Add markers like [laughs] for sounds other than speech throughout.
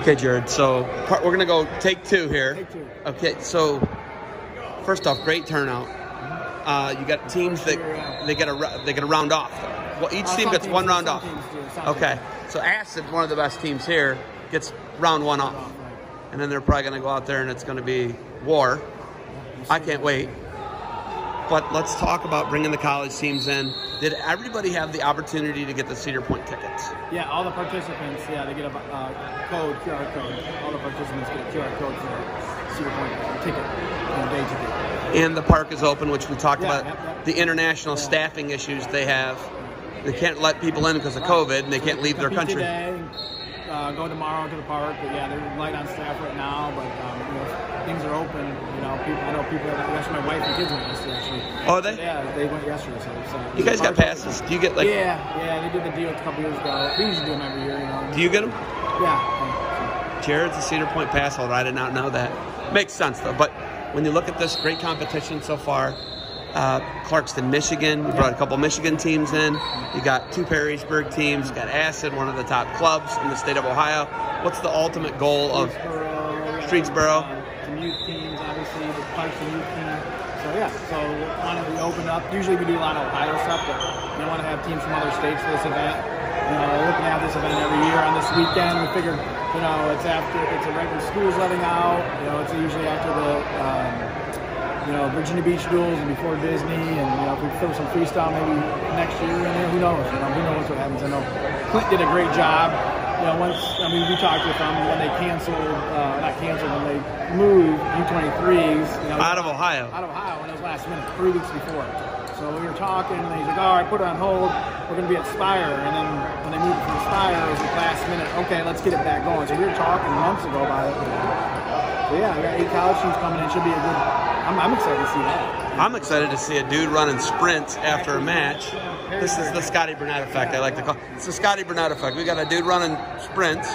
Okay, Jared. So we're gonna go take two here. Take two. Okay. So first off, great turnout. Uh, you got teams that they get a they get a round off. Well, each team gets one round off. teams do, some Okay. So Acid, one of the best teams here, gets round one off, and then they're probably gonna go out there and it's gonna be war. I can't wait. But let's talk about bringing the college teams in. Did everybody have the opportunity to get the Cedar Point tickets? Yeah, all the participants, yeah, they get a uh, code, QR code. All the participants get a QR code for the Cedar Point ticket, know, day ticket. And the park is open, which we talked Yeah, about. yep, yep. The international staffing issues they have. They can't let people in because of COVID, and they can't leave their country. Today, uh, go tomorrow to the park, but yeah, they're light on staff right now, but um, you know, things are open. You know, people, I know people. Actually, my wife and kids went yesterday. Actually. Oh, are they? Yeah, they went yesterday. So, so You guys got passes? Do you get like? yeah, yeah, they did the deal a couple years ago. We usually do them every year. You know. Do you get them? Yeah. yeah. Jared's a Cedar Point pass holder. I did not know that. Makes sense though. But when you look at this great competition so far, uh, Clarkston, Michigan. We brought a couple Michigan teams in. You got two Perrysburg teams. You got Acid, one of the top clubs in the state of Ohio. What's the ultimate goal of? Streetsboro. Uh, some youth teams, obviously, the Clarkston youth team. So yeah, so wanted to open up. Usually we do a lot of Ohio stuff, but we want to have teams from other states for this event. You know, we're looking to have this event every year on this weekend. We figured, you know, it's after it's a regular school's letting out. You know, it's usually after the. Um, you know, Virginia Beach duals and before Disney, and you know, if we throw some freestyle maybe next year in there, who knows? You know, who knows what happens? I know Clint did a great job. You know, once I mean, we talked with them when they canceled, uh, not canceled, when they moved U23s. You know, Out of Ohio. Out of Ohio, and it was last minute, three weeks before. So we were talking, and he's like, "All right, put it on hold. We're going to be at Spire." And then when they moved from Spire, it was like last minute. Okay, let's get it back going. So we were talking months ago about it. So yeah, I got eight college teams coming in. Should be a good. I'm, I'm excited to see that. I'm excited to see a dude running sprints after a match. This is the Scotty Burnett effect. I like to call. It. It's the Scotty Burnett effect. We got a dude running sprints.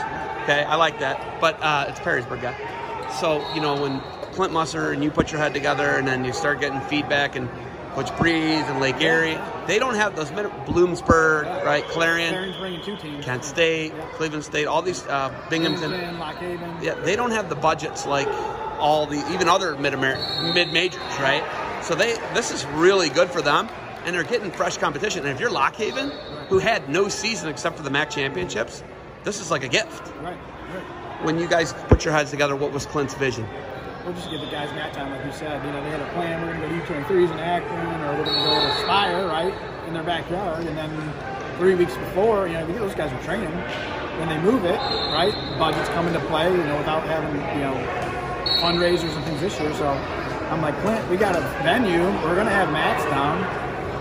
Okay, I like that. But uh, it's Perrysburg guy. So you know when Clint Musser and you put your head together, and then you start getting feedback and. Coach Breeze and Lake Erie, they don't have those Bloomsburg, right? Clarion, Clarion's bringing two teams. Kent State. Cleveland State, all these uh, Binghamton. Binghamton, Lock Haven. Yeah, they don't have the budgets like all the even other mid mid majors, right? So they this is really good for them, and they're getting fresh competition. And if you're Lock Haven, who had no season except for the MAC championships, this is like a gift. Right, right. When you guys put your heads together, what was Clint's vision? We'll just give the guys mat time, like you said. You know, they had a plan. We're going to go to U23s in Akron, or we're going to go to Spire, right, in their backyard. And then three weeks before, you know, those guys are training. When they move it, right, budgets come into play, you know, without having, you know, fundraisers and things this year. So I'm like, Clint, we got a venue. We're going to have mats down.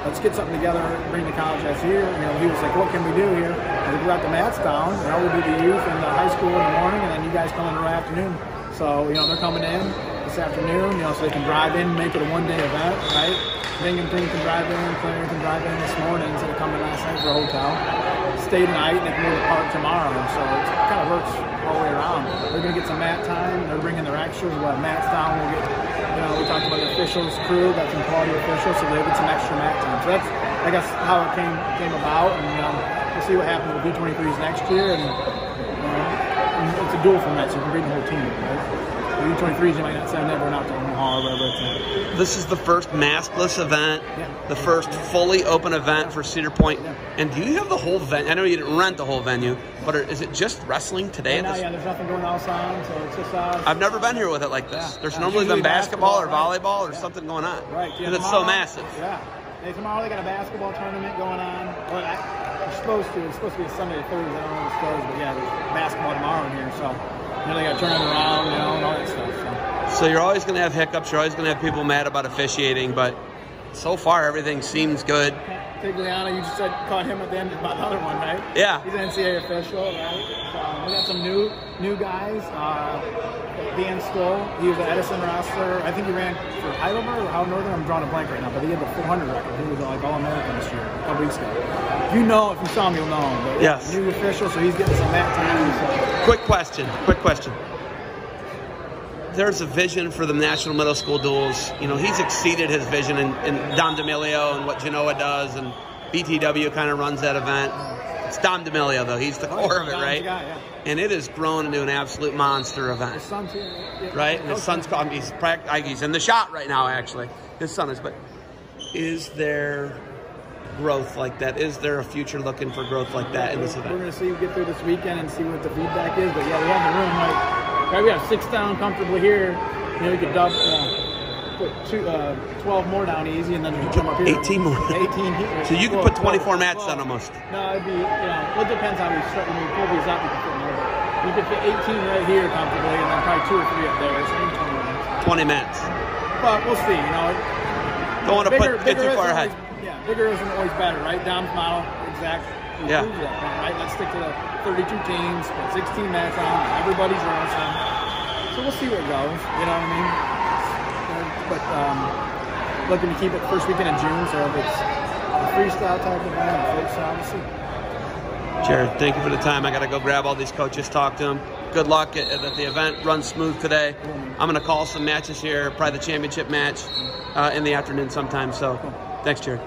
Let's get something together, bring the college guys here. You know, he was like, what can we do here? And we got the mats down. You know, we'll do the youth and the high school in the morning, and then you guys come in the afternoon. So, you know, they're coming in this afternoon, you know, so they can drive in, and make it a one-day event, right? Binghamton can drive in, Clarion can drive in this morning instead of coming last night for a hotel. Stay tonight, and they can go to the park tomorrow. So it kind of works all the way around. They're going to get some mat time. They're bringing their extras. We'll have mats down. We'll get, you know, we talked about the officials crew. Got some quality officials, so they'll get some extra mat time. So that's, I guess, how it came came about. And um, we'll see what happens with U23s next year. And, you know, it's a dual format, so you can bring the whole team. Right? The U23s, you might not send everyone out to Omaha or wherever it's at. This is the first maskless event, Yeah. the first fully open event for Cedar Point. Yeah. And do you have the whole venue? I know you didn't rent the whole venue, but are- is it just wrestling today? Right now, this- yeah, there's nothing going on, so it's just us. I've never been here with it like this. Yeah. There's normally been basketball, or basketball, right? volleyball or something going on. Right. Yeah, and it's so massive. Yeah. Hey, tomorrow they got a basketball tournament going on. Well, I, it's supposed to. It's supposed to be a Sunday or Thursday. I don't know when it's goes, but yeah, there's basketball tomorrow in here. So, you know, they got turning around, you know, and all that stuff. So. So you're always going to have hiccups. You're always going to have people mad about officiating, but so far everything seems good. Tigliano, you just said caught him at the end about the other one, right? Yeah. He's an NCAA official, right? So we got some new new guys. Uh, Dan Stoll, he was an Edison wrestler. I think he ran for Heidelberg or Howard Northern. I'm drawing a blank right now, but he had the 400 record. He was like All American this year, a couple weeks ago. If you know, if you saw him, you'll know him. But Yes. new official, so he's getting some mat time. So. Quick question. Quick question. There's a vision for the National Middle School duals. You know, he's exceeded his vision in, in Dom D'Amelio and what Genoa does, and BTW kind of runs that event. It's Dom D'Amelio though. He's the oh, core of it, right? guy, yeah. And it has grown into an absolute monster His event, son's here. yeah, right? And his son's called. He's he's in the shot right now. Actually, his son is. But is there growth like that? Is there a future looking for growth like that in this We're going to see, you get through this weekend and see what the feedback is. But yeah, we have the room. Like, right, we have six down comfortably here. You know, we could double, uh, put two, uh, 12 more down easy, and then we come up here. 18 more. [laughs] 18 here. So you could Well, put 24 well, mats well, on almost. No, it'd be, you know, it depends how we start. When we pull these up, we can fit more. We could fit 18 right here comfortably, and then probably two or three up there. So maybe 20 minutes. 20 mats. But we'll see, you know. Don't want to bigger, put get too far ahead. Always, yeah, bigger isn't always better, right? Dom's model, exact. Yeah. That right? Let's stick to the 32 teams, put 16 match on, everybody's wrestling. So we'll see where it goes. You know what I mean? But um, looking to keep it first weekend in June. So if it's a freestyle type of event, we'll see. Jared, thank you for the time. I got to go grab all these coaches, talk to them. Good luck at, at the event. Run smooth today. I'm going to call some matches here, probably the championship match uh, in the afternoon sometime. So, thanks, Jared.